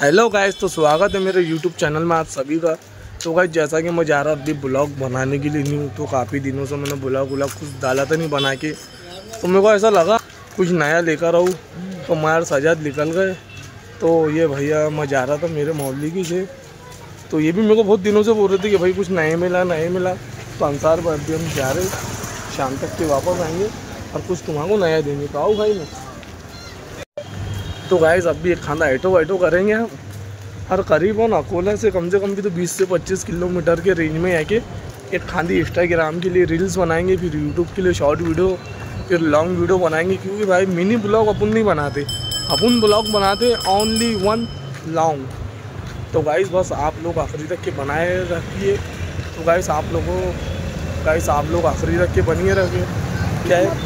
Hello guys तो स्वागत है मेरे यूट्यूब चैनल में आप सभी का। तो गाइस जैसा कि मैं जा रहा अभी ब्लॉग बनाने के लिए नहीं तो काफ़ी दिनों से मैंने ब्लॉग व्लॉग कुछ डाला था नहीं बना के। तो मेरे को ऐसा लगा, कुछ नया लेकर आऊँ। तो मार सजाद निकल गए। तो ये भैया, मैं जा रहा था मेरे मोहल्ले की से। तो ये भी मेरे को बहुत दिनों से बोल रहे थे कि भाई कुछ नए मिला नए मिला। तो अंसार पर अभी हम जा रहे शाम तक के वापस आएँगे और कुछ तुम्हारा नया देंगे तो आओ भाई मैं। तो गाइस अब भी एक खाना ऐटो वाइटो करेंगे हम। और करीबन अकोला से कम से कम भी तो 20 से 25 किलोमीटर के रेंज में आके एक खांदी इंस्टाग्राम के लिए रील्स बनाएँगे, फिर यूट्यूब के लिए शॉर्ट वीडियो फिर लॉन्ग वीडियो बनाएँगे, क्योंकि भाई मिनी ब्लॉग अपन नहीं बनाते। अपन ब्लॉग बनाते ओनली वन लॉन्ग तो गाइस बस आप लोग आखिरी तक के बनाए रखिए। तो गाइस आप लोगों गाइस आप लोग आखिरी तक के बनिए रखिए क्या है?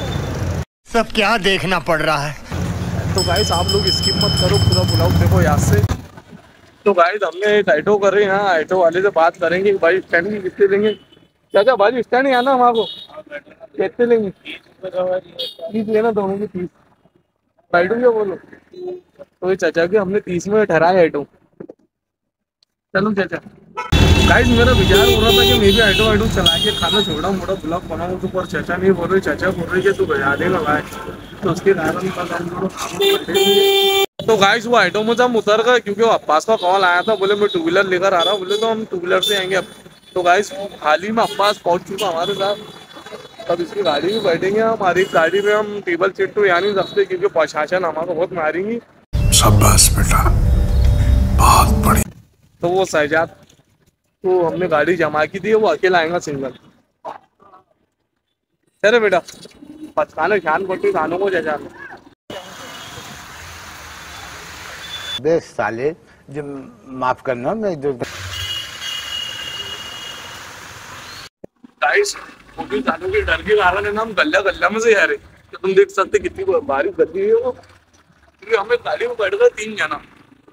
सब क्या देखना पड़ रहा है? तो गाइस आप लोग स्किप मत करो, पूरा ब्लॉग देखो याद से। तो गाइस हमने एक ऑटो कर यहाँ ऑटो वाले से बात करेंगे भाई स्टैंड कितने क्या क्या भाई स्टैंड ही आना हमारे कितने लेंगे? तीस लेना दोनों की तीस। बैठो क्या बोलो? तो ये चाचा की हमने तीस में ठहराया ऑटो चलो चाचा। गाइस मेरा विचार हो रहा था कि मैं भी ऑटो वाइटो चला के खाना छोड़ा मोड़ा ब्लॉग बनाऊँ तो पर चाचा नहीं बोल रहे चाचा बोल रहे कि तू बजा देगा भाई तो उसके कारण तो गाइस वो ऑटो में हम उतर गए क्योंकि अब्बास का कॉल आया था बोले मैं टू व्हीलर लेकर आ रहा हूँ बोले तो हम टू व्हीलर से आएँगे अब। तो गाइस हाल ही में अब्बास पहुँच चुका हमारे साथ। तब इसकी गाड़ी में बैठेंगे हमारी गाड़ी में हम टेबल सीट तो यहाँ नहीं सकते क्योंकि प्रशासन हमारा बहुत मारेंगी। बेटा बहुत बड़ी तो वो सजाद तो हमने गाड़ी जमा की थी वो अकेला आएगा सिंगल। अरे बेटा पचकाने ध्यान पड़ती खानों को जैसा। बे साले जो माफ़ करना मैं जो गाइस पुलिस वालों के डर के कारण है ना हम गल्ला गल्ला में से आ रहे। तो तुम देख सकते कितनी बारिश गली है वो। क्योंकि हमें गाड़ी में बैठ गए तीन जना।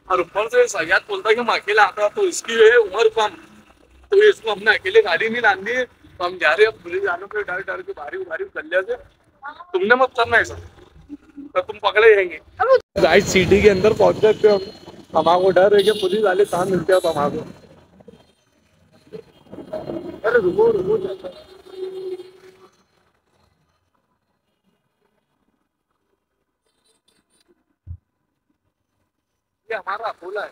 और ऊपर से सयाद बोलता है कि हम अकेला आता तो इसकी है उम्र कम। तो इसको हमने अकेले गाड़ी नहीं लानी है तो हम जा रहे हैं, पुलिस वालों के डर डर के गलिया से। तुमने मत करना ऐसा। तो तुम पकड़े जाएँगे सिटी के अंदर पहुँच हम। हमारे डर है कि पुलिस वाले कहाँ मिलते हैं हमारे अरे रुको रुको ये हमारा अकोला है।